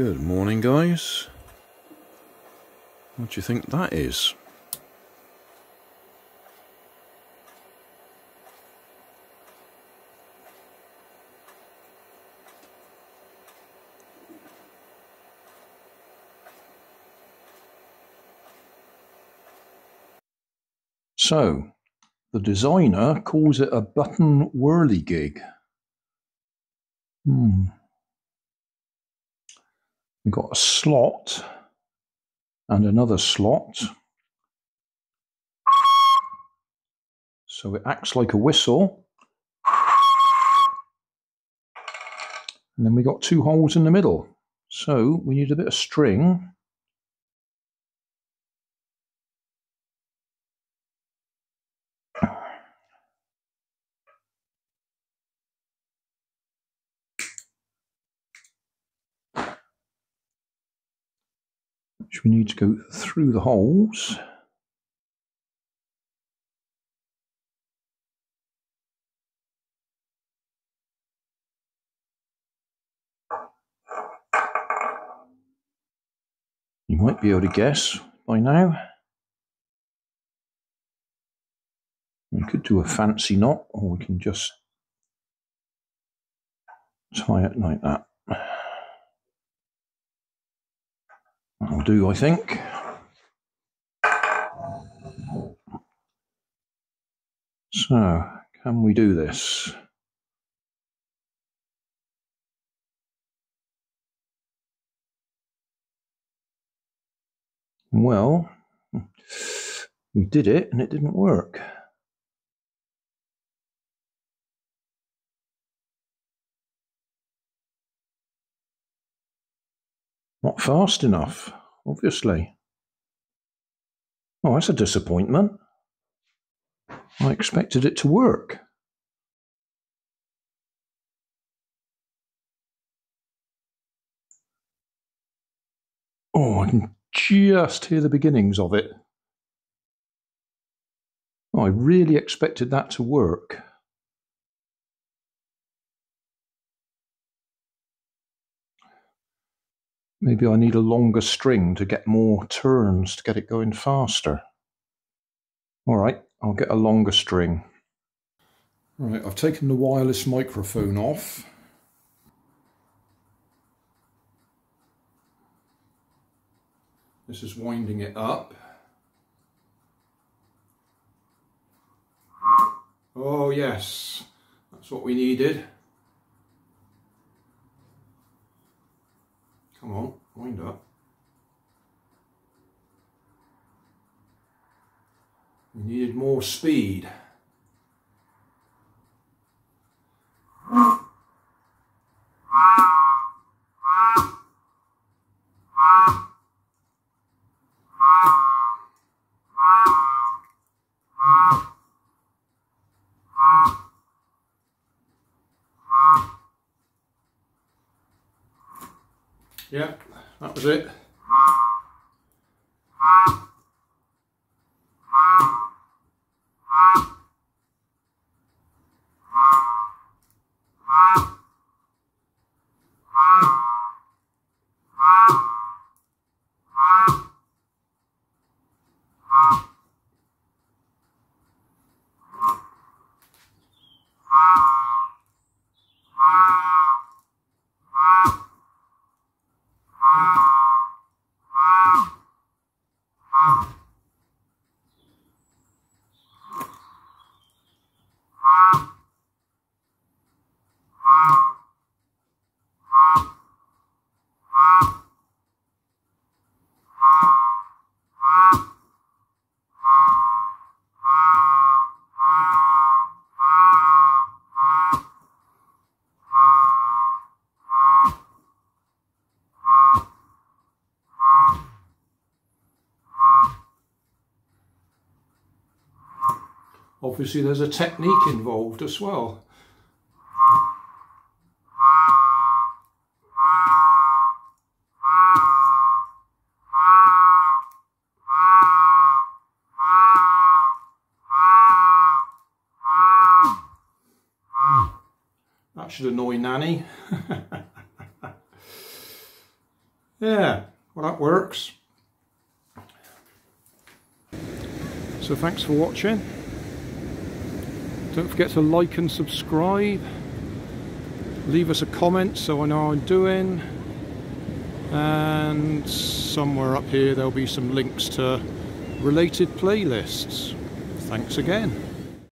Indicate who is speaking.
Speaker 1: Good morning, guys. What do you think that is? So, the designer calls it a button whirligig. Hmm. We've got a slot and another slot. So it acts like a whistle. And then we got two holes in the middle. So we need a bit of string. Which we need to go through the holes. You might be able to guess by now. We could do a fancy knot, or we can just tie it like that. That'll do, I think. So, can we do this? Well, we did it and it didn't work. Not fast enough, obviously. Oh, that's a disappointment. I expected it to work. Oh, I can just hear the beginnings of it. Oh, I really expected that to work. Maybe I need a longer string to get more turns to get it going faster. All right, I'll get a longer string. Right, I've taken the wireless microphone off. This is winding it up. Oh yes, that's what we needed. Come on, wind up. We needed more speed. Yeah, that was it. Obviously there's a technique involved as well. That should annoy Nanny. Yeah, well that works. So thanks for watching. Don't forget to like and subscribe. Leave us a comment so I know how I'm doing. And somewhere up here there'll be some links to related playlists. Thanks again.